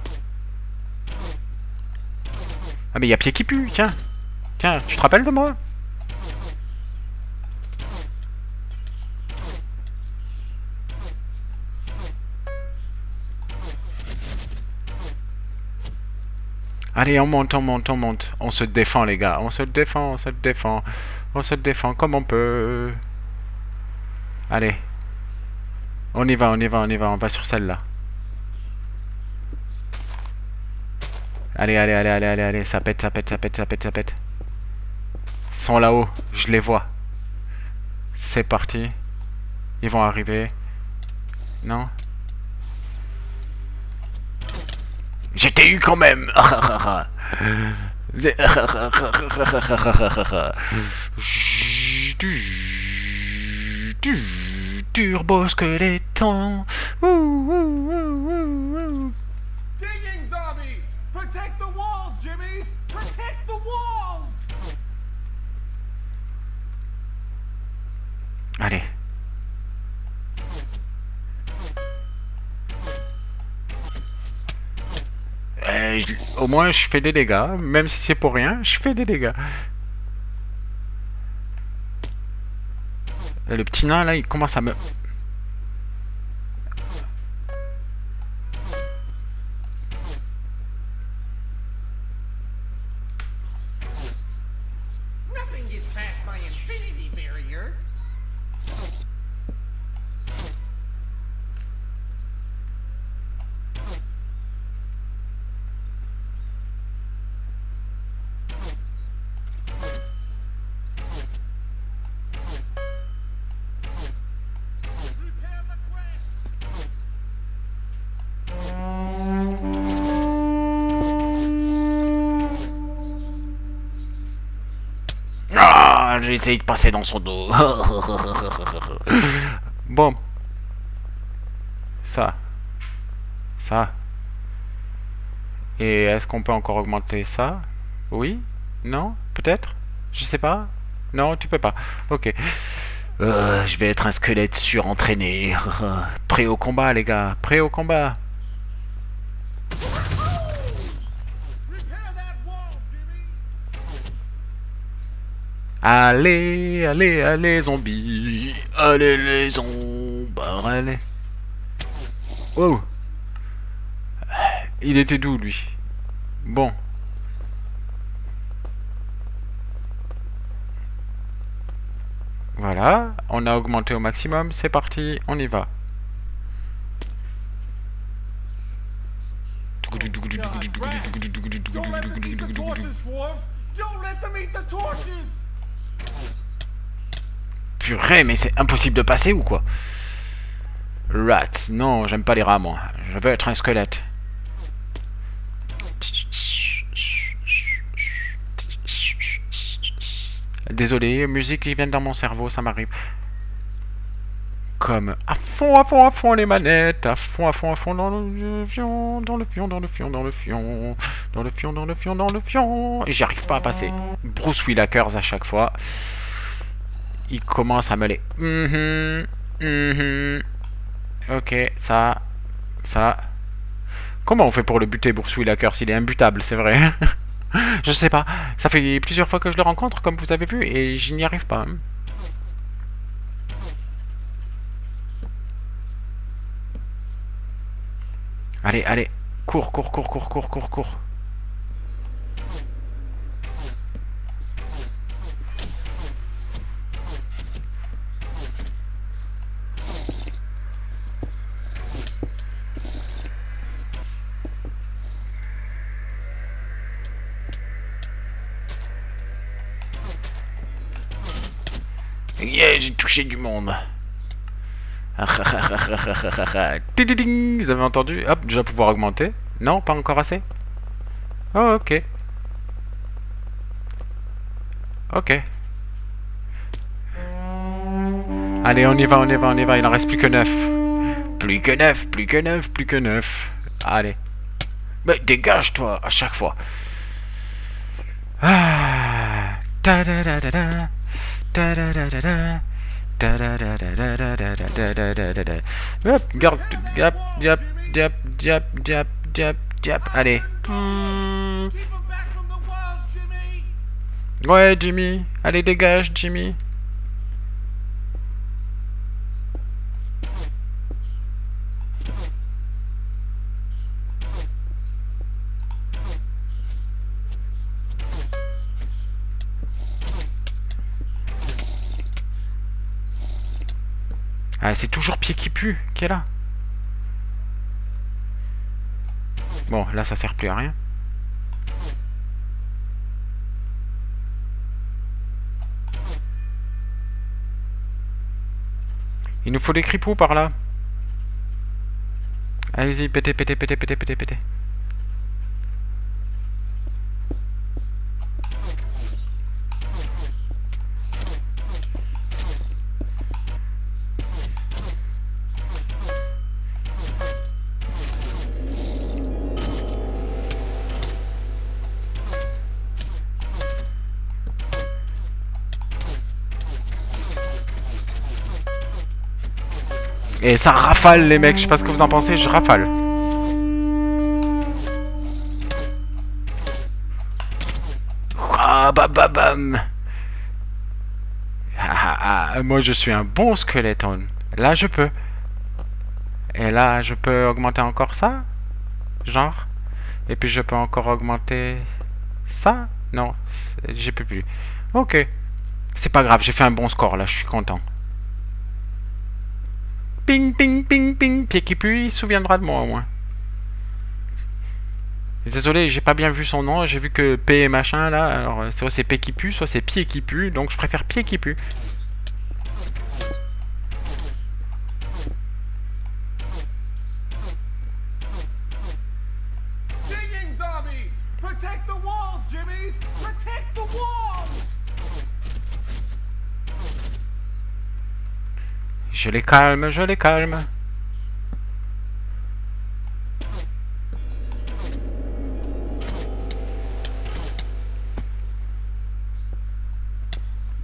Ah, mais il y a pied qui pue, tiens. Tiens, tu te rappelles de moi? Allez, on monte, on monte, on monte. On se défend, les gars. On se défend, on se défend. On se défend comme on peut. Allez. On y va, on y va, on y va. On va sur celle-là. Allez, allez, allez, allez, allez, allez. Ça pète, ça pète, ça pète, ça pète, ça pète. Ils sont là-haut. Je les vois. C'est parti. Ils vont arriver. Non? J'étais eu quand même. Turbo. Digging zombies! Protect the walls, Jimmys! Protect the walls! Allez. Euh, au moins, je fais des dégâts. Même si c'est pour rien, je fais des dégâts. Et le petit nain, là, il commence à me... J'ai essayé de passer dans son dos. bon. Ça. Ça. Et est-ce qu'on peut encore augmenter ça? Oui? Non? Peut-être? Je sais pas Non, tu peux pas. Ok. Euh, je vais être un squelette surentraîné. Prêt au combat, les gars. Prêt au combat. Allez, allez, allez, zombies. Allez, les zombies. Allez. Wow. Il était doux, lui? Bon. Voilà, on a augmenté au maximum, c'est parti, on y va. God, Purée, mais c'est impossible de passer ou quoi Rats, non, j'aime pas les rats moi. Je veux être un squelette. Désolé, musique qui vient dans mon cerveau, ça m'arrive. Comme à fond, à fond, à fond les manettes, à fond, à fond, à fond dans le fion, dans le fion, dans le fion, dans le fion, dans le fion, dans le fion, dans le fion. Et j'arrive pas à passer. Bruce Willikers à chaque fois. Il commence à me les. Mhm, mhm. Ok, ça, ça. Comment on fait pour le buter, Bruce Willikers Il est imbutable, c'est vrai. je sais pas. Ça fait plusieurs fois que je le rencontre, comme vous avez vu, et je n'y arrive pas. Allez, allez. Cours, cours, cours, cours, cours, cours, cours. Yeah, j'ai touché du monde. Vous avez entendu? Hop, déjà pouvoir augmenter. Non, pas encore assez? Oh, ok. Ok. Allez, on y va, on y va, on y va. Il en reste plus que 9. Plus que 9, plus que 9, plus que 9. Allez. Mais dégage-toi à chaque fois. Ah. Hop, garde. Yap, yap, yap, yap, yap, yap, yap. Allez. Ouais, Jimmy. Allez, dégage, Jimmy. Ah, c'est toujours pied qui pue qui est là. Bon, là, ça sert plus à rien. Il nous faut des cripous par là. Allez-y, pétez, pétez, pétez, pétez, pétez, pétez. Et ça rafale les mecs, je sais pas ce que vous en pensez, je rafale. Ah, bam, bam. Ah, ah, ah, moi je suis un bon skeleton. Là je peux. Et là je peux augmenter encore ça? Genre? Et puis je peux encore augmenter ça? Non, j'ai plus plus. Ok. C'est pas grave, j'ai fait un bon score là, je suis content. Ping, ping, ping, ping. Pied qui pue, il se souviendra de moi au moins. Désolé, j'ai pas bien vu son nom. J'ai vu que P et machin là. Alors, euh, soit c'est P qui pue, soit c'est pied qui pue. Donc, je préfère pied qui pue. Je les calme, je les calme.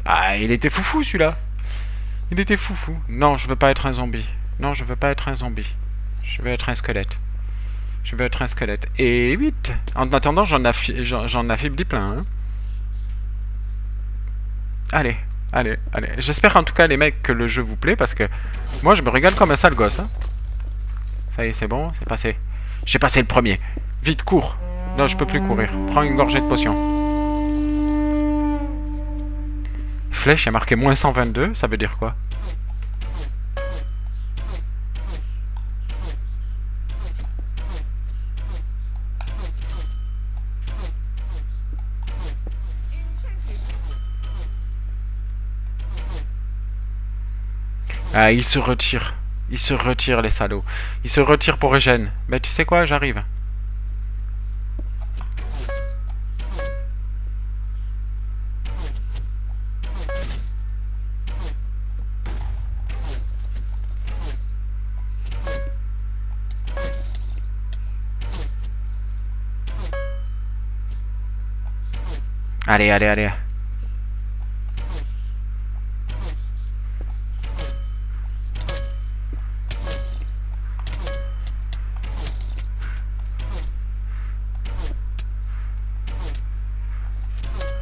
Ah, il était foufou celui-là. Il était foufou. Non, je veux pas être un zombie. Non, je veux pas être un zombie. Je veux être un squelette. Je veux être un squelette. Et 8. En attendant, j'en affi- affaiblis plein. hein. Allez, allez, allez. J'espère en tout cas, les mecs, que le jeu vous plaît parce que moi, je me régale comme un sale gosse. hein. Ça y est, c'est bon, c'est passé. J'ai passé le premier. Vite, cours. Non, je peux plus courir. Prends une gorgée de potion. Flèche, il y a marqué moins 122. Ça veut dire quoi? Ah, il se retire. Il se retire, les salauds. Il se retire pour Eugène. Mais tu sais quoi, j'arrive. Allez, allez, allez.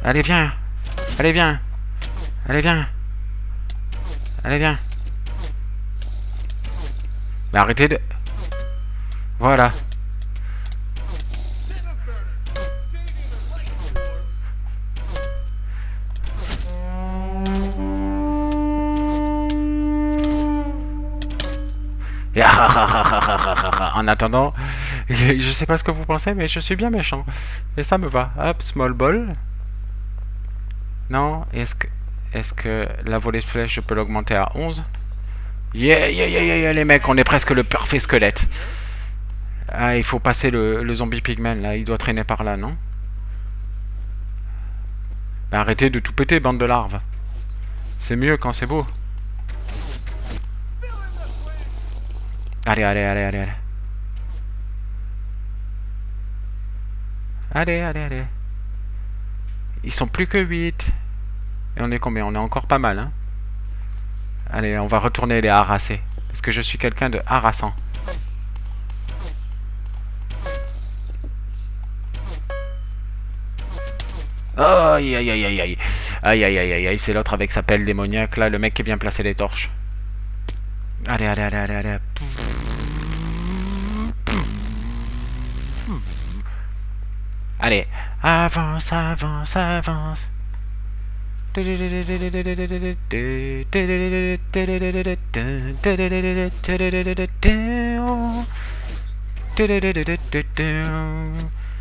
Allez, viens. Allez, viens. Allez, viens. Allez, viens. Mais arrêtez de... Voilà. Ah, ah, ah. En attendant, je sais pas ce que vous pensez, mais je suis bien méchant. Et ça me va. Hop, small ball. Non, est-ce que, est-ce que la volée de flèche, je peux l'augmenter à 11 Yeah, yeah, yeah, yeah, les mecs, on est presque le parfait squelette. Ah, il faut passer le, le zombie pigman, là. Il doit traîner par là, non? Mais Arrêtez de tout péter, bande de larves. C'est mieux quand c'est beau. Allez, allez, allez, allez, allez. Allez, allez, allez. Ils sont plus que 8. Et on est combien? On est encore pas mal, hein? Allez, on va retourner les harasser. Parce que je suis quelqu'un de harassant. Aïe, aïe, aïe, aïe, aïe. Aïe, aïe, aïe, aïe, aïe. C'est l'autre avec sa pelle démoniaque, là, le mec qui vient placer les torches. Allez, allez, allez, allez, allez. Allez, avance, avance, avance.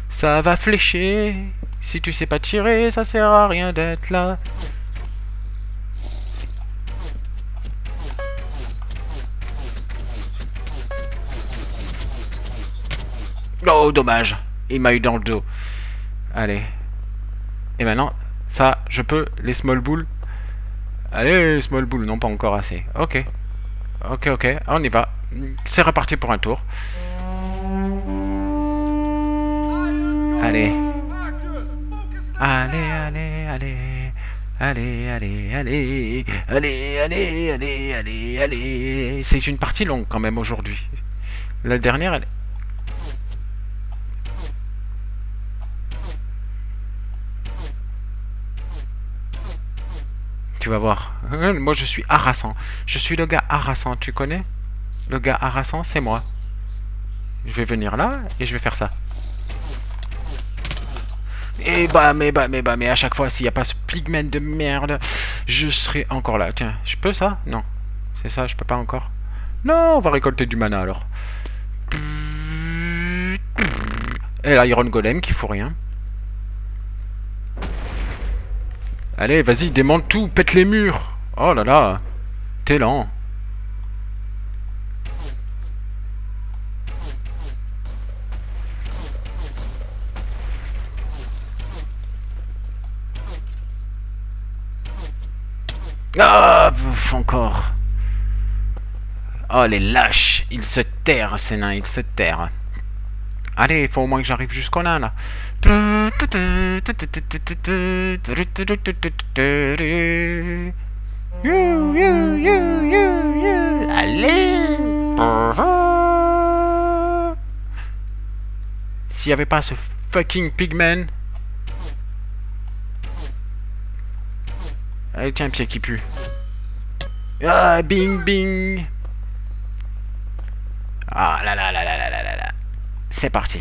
Ça va flécher. Si tu sais pas tirer, ça sert à rien d'être là. Oh, dommage. Il m'a eu dans le dos. Allez. Et maintenant, ça, je peux, les small bulls. Allez, small bull, non pas encore assez. Ok. Ok, ok, on y va. C'est reparti pour un tour. Allez. Allez, allez, allez. Allez, allez, allez. Allez, allez, allez, allez, allez. C'est une partie longue quand même aujourd'hui. La dernière, elle... Tu vas voir. Moi, je suis harassant. Je suis le gars harassant, tu connais? Le gars harassant, c'est moi. Je vais venir là et je vais faire ça. Et bah, mais bah, mais bah, mais à chaque fois, s'il n'y a pas ce pigment de merde, je serai encore là. Tiens, je peux ça? Non. C'est ça, je peux pas encore. Non, on va récolter du mana alors. Et l'Iron Golem qui fout rien. Allez, vas-y, démonte tout, pète les murs. Oh là là, t'es lent. Ah, encore. Oh, les lâches Ils se terrent, ces nains, ils se terrent. Allez, il faut au moins que j'arrive jusqu'au nain, là. Allez S'il n'y avait pas ce fucking pigman... Allez, tiens, pied qui pue. Ah, bing, bing Ah là là là là là là là. C'est parti.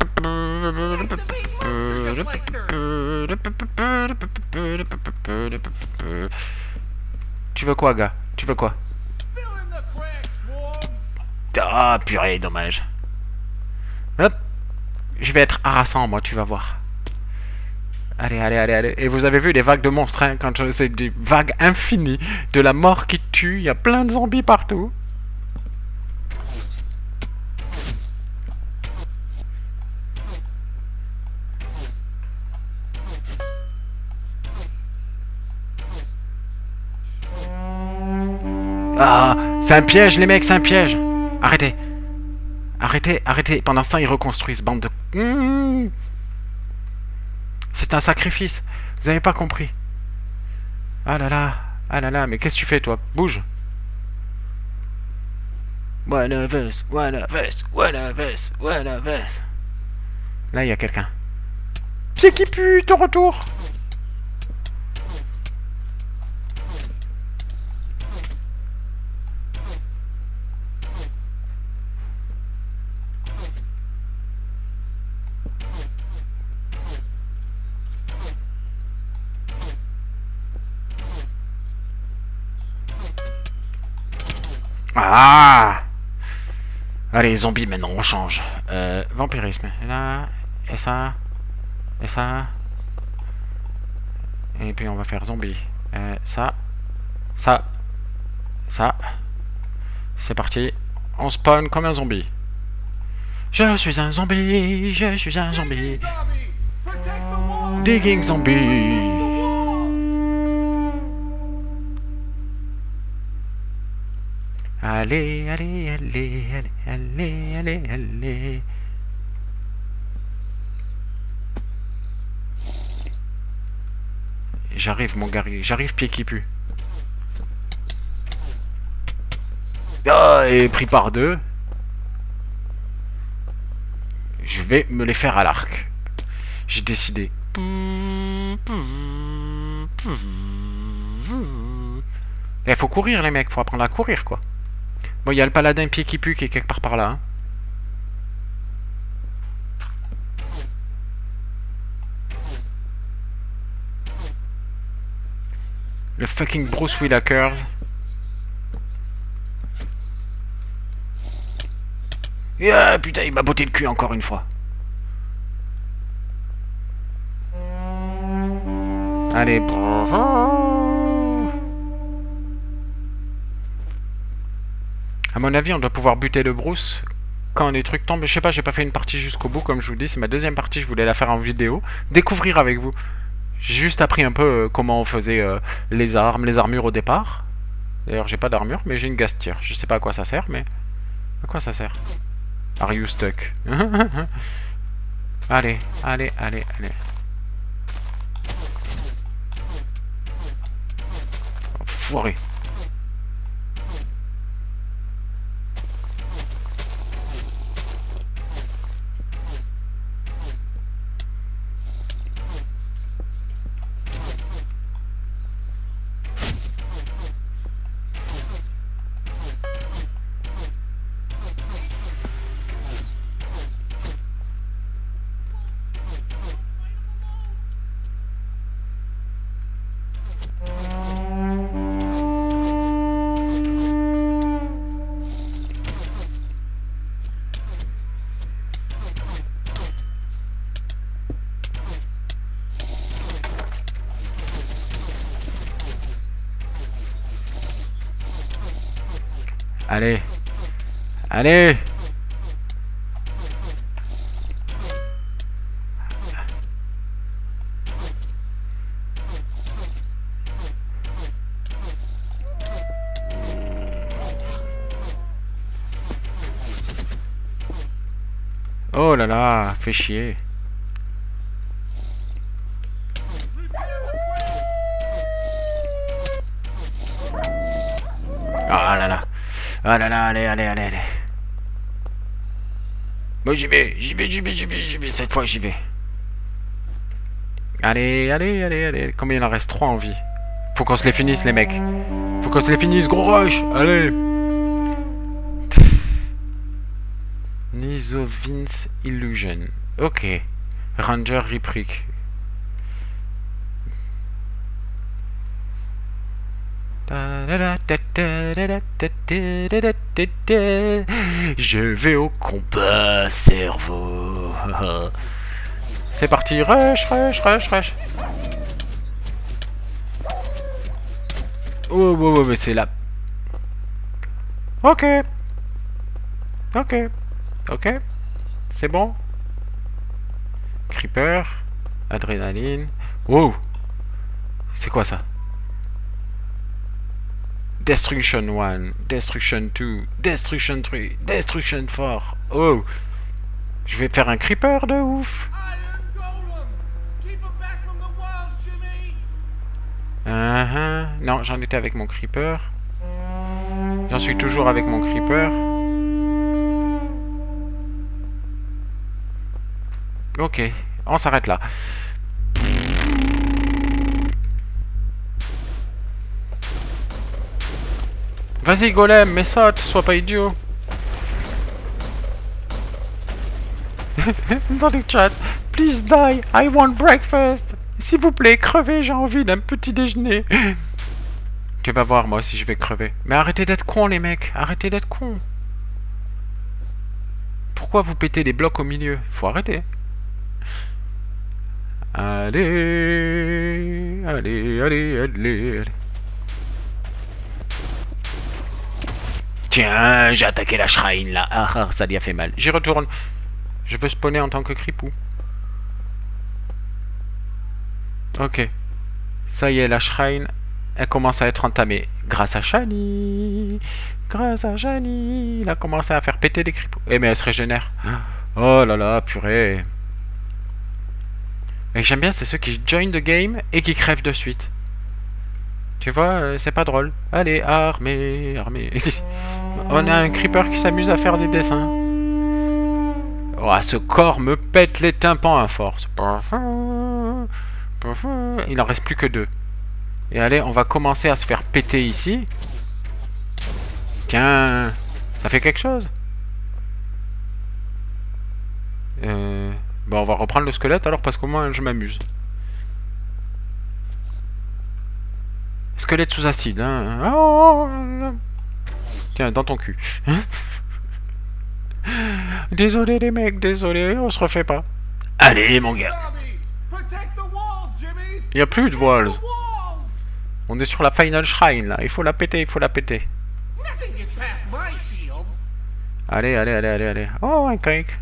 Tu veux quoi, gars? Tu veux quoi? Ah, purée, dommage. Hop Je vais être harassant, moi, tu vas voir. Allez, allez, allez, allez. Et vous avez vu les vagues de monstres, hein, c'est des vagues infinies, de la mort qui tue, il y a plein de zombies partout. Ah, c'est un piège, les mecs, c'est un piège. Arrêtez. Arrêtez, arrêtez. Pendant ce temps, ils reconstruisent, bande de... C'est un sacrifice. Vous avez pas compris. Ah là là. Ah là là, mais qu'est-ce que tu fais, toi? Bouge. Là, il y a quelqu'un. Pied qui pue, ton retour? Ah Allez, zombies, maintenant, on change. Euh, vampirisme. Et là, et ça, et ça. Et puis on va faire zombie. Euh, ça, ça, ça. C'est parti. On spawn comme un zombie. Je suis un zombie, je suis un zombie. Digging zombie. Allez, allez, allez, allez, allez, allez. J'arrive, mon gars, j'arrive, pied qui pue. Ah, et pris par deux. Je vais me les faire à l'arc. J'ai décidé. Il eh, faut courir, les mecs, faut apprendre à courir, quoi. Bon, il y a le paladin pied qui pue qui est quelque part par là. Hein. Le fucking Bruce Willikers. Yeah, putain, il m'a botté le cul encore une fois. Allez, À mon avis, on doit pouvoir buter le Bruce quand les trucs tombent. Je sais pas, j'ai pas fait une partie jusqu'au bout, comme je vous dis. C'est ma deuxième partie, je voulais la faire en vidéo. Découvrir avec vous. J'ai juste appris un peu euh, comment on faisait euh, les armes, les armures au départ. D'ailleurs, j'ai pas d'armure, mais j'ai une gastière. Je sais pas à quoi ça sert, mais... À quoi ça sert? Are you stuck? Allez, allez, allez, allez. Foiré. Allez Oh là là, fait chier. Ah là là. Ah là là, allez, allez, allez, allez. J'y vais, j'y vais, j'y vais, j'y vais, j'y vais. Cette fois j'y vais. Allez, allez, allez, allez. Combien il en reste? 3 en vie Faut qu'on se les finisse les mecs. Faut qu'on se les finisse, gros rush. Allez. Nisovins Illusion. Ok. Ranger Reprick. Je vais au combat, cerveau. C'est parti, rush, rush, rush, rush. Oh, mais c'est là. Ok. Ok. Ok. C'est bon. Creeper. Adrénaline. Wow. C'est quoi ça Destruction 1, Destruction 2, Destruction 3, Destruction 4. Oh Je vais faire un creeper de ouf! Uh -huh. Non, j'en étais avec mon creeper. J'en suis toujours avec mon creeper. Ok, on s'arrête là. Vas-y golem, mais saute, sois pas idiot. Dans le chat, please die, I want breakfast. S'il vous plaît, crevez, j'ai envie d'un petit déjeuner. tu vas voir, moi aussi je vais crever. Mais arrêtez d'être cons les mecs, arrêtez d'être cons. Pourquoi vous pétez les blocs au milieu? Faut arrêter. Allez, allez, allez, allez, allez. Tiens, j'ai attaqué la shrine là. Ah, ah, ça lui a fait mal. J'y retourne. Je veux spawner en tant que cripou. Ok. Ça y est, la shrine, elle commence à être entamée. Grâce à Shani. Grâce à Shani. Il a commencé à faire péter des cripous. Eh, mais elle se régénère. Oh là là, purée. Et j'aime bien, c'est ceux qui join the game et qui crèvent de suite. Tu vois, euh, c'est pas drôle. Allez, armée, armée. On a un creeper qui s'amuse à faire des dessins. Oh, ce corps me pète les tympans à force. Il en reste plus que deux. Et allez, on va commencer à se faire péter ici. Tiens, ça fait quelque chose euh... Bon, on va reprendre le squelette alors parce qu'au moins je m'amuse. Squelette sous acide, hein. Oh Tiens, dans ton cul. désolé les mecs, désolé, on se refait pas. Allez mon gars. Il n'y a plus de walls. On est sur la final shrine là, il faut la péter, il faut la péter. Allez, allez, allez, allez, allez. Oh, un cake.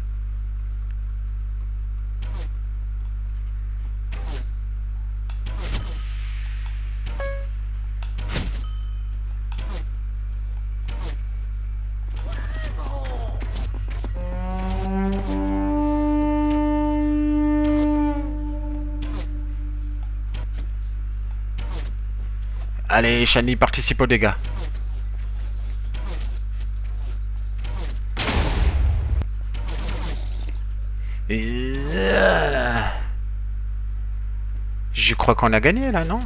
Allez, Shani, participe aux dégâts. Je crois qu'on a gagné là, non?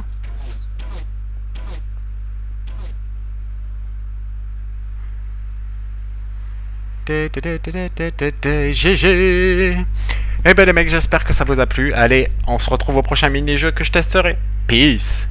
GG Eh ben les mecs, j'espère que ça vous a plu. Allez, on se retrouve au prochain mini-jeu que je testerai. Peace